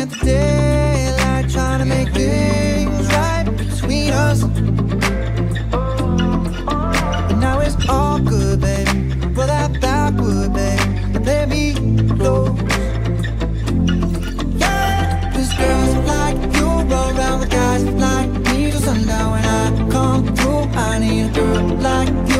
Spent the daylight trying to make things right between us. But now it's all good, babe. Roll that Backwood, babe. And play me close. Yeah, cause girls like you roll around with guys like me till sundown when I come through. I need a girl like you,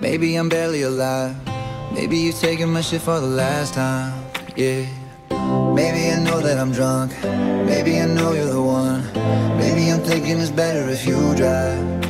Maybe I'm barely alive. Maybe you're taking my shit for the last time. Yeah. Maybe I know that I'm drunk. Maybe I know you're the one. Maybe I'm thinking it's better if you drive.